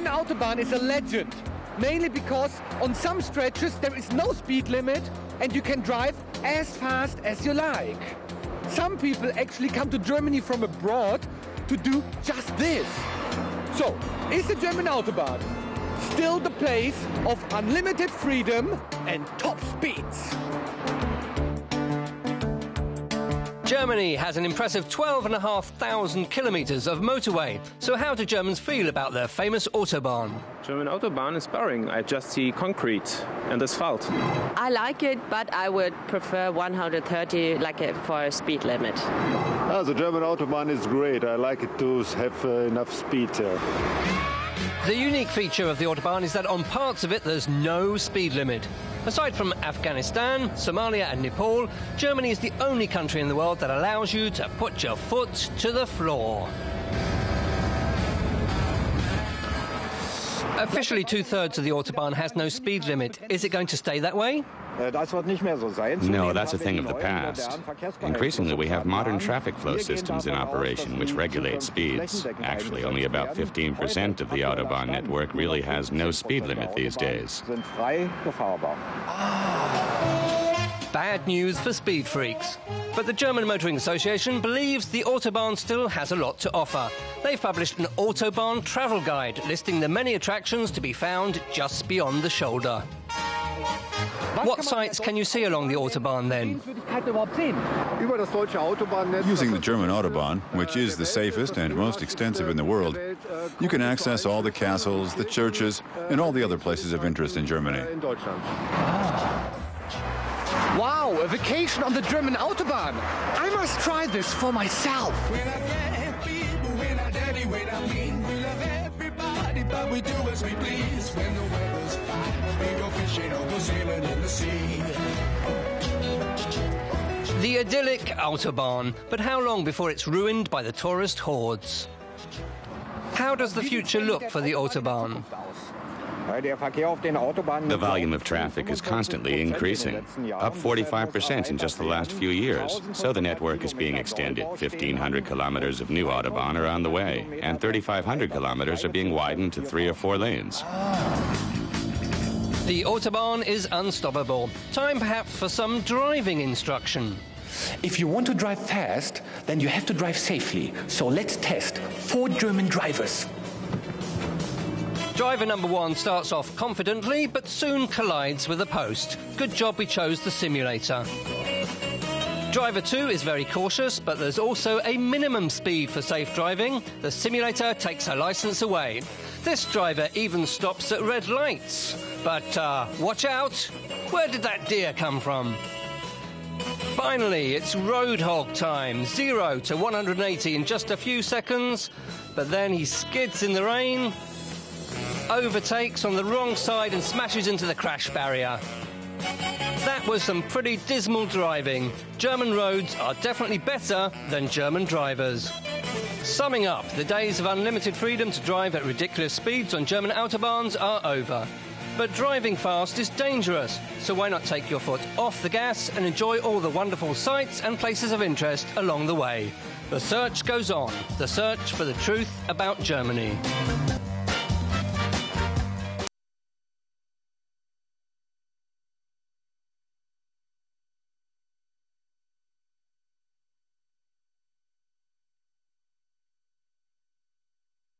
German Autobahn is a legend, mainly because on some stretches there is no speed limit and you can drive as fast as you like. Some people actually come to Germany from abroad to do just this. So, is the German Autobahn still the place of unlimited freedom and top speeds? Germany has an impressive 12,500 kilometres of motorway. So, how do Germans feel about their famous Autobahn? German Autobahn is boring. I just see concrete and asphalt. I like it, but I would prefer 130 like a, for a speed limit. Ah, the German Autobahn is great. I like it to have uh, enough speed there. The unique feature of the Autobahn is that on parts of it there's no speed limit. Aside from Afghanistan, Somalia, and Nepal, Germany is the only country in the world that allows you to put your foot to the floor. Officially, two thirds of the Autobahn has no speed limit. Is it going to stay that way? No, that's a thing of the past. Increasingly, we have modern traffic flow systems in operation which regulate speeds. Actually, only about 15% of the Autobahn network really has no speed limit these days. Bad news for speed freaks. But the German Motoring Association believes the Autobahn still has a lot to offer. They've published an Autobahn travel guide listing the many attractions to be found just beyond the shoulder. What sights can you see along the Autobahn then? Using the German Autobahn, which is the safest and most extensive in the world, you can access all the castles, the churches, and all the other places of interest in Germany. Wow, a vacation on the German Autobahn. I must try this for myself. but we do as we please. When the weather's fine, we go fishing or go sailing in the sea. The idyllic Autobahn, but how long before it's ruined by the tourist hordes? How does the future look for the Autobahn? The volume of traffic is constantly increasing, up 45% in just the last few years. So the network is being extended. 1,500 kilometers of new Autobahn are on the way, and 3,500 kilometers are being widened to three or four lanes. The Autobahn is unstoppable. Time perhaps for some driving instruction. If you want to drive fast, then you have to drive safely. So let's test four German drivers. Driver number one starts off confidently, but soon collides with a post. Good job we chose the simulator. Driver 2 is very cautious, but there's also a minimum speed for safe driving. The simulator takes her license away. This driver even stops at red lights. But uh, watch out! Where did that deer come from? Finally, it's Roadhog time. 0 to 180 in just a few seconds. But then he skids in the rain overtakes on the wrong side and smashes into the crash barrier. That was some pretty dismal driving. German roads are definitely better than German drivers. Summing up, the days of unlimited freedom to drive at ridiculous speeds on German autobahns are over. But driving fast is dangerous, so why not take your foot off the gas and enjoy all the wonderful sights and places of interest along the way? The search goes on, the search for the truth about Germany.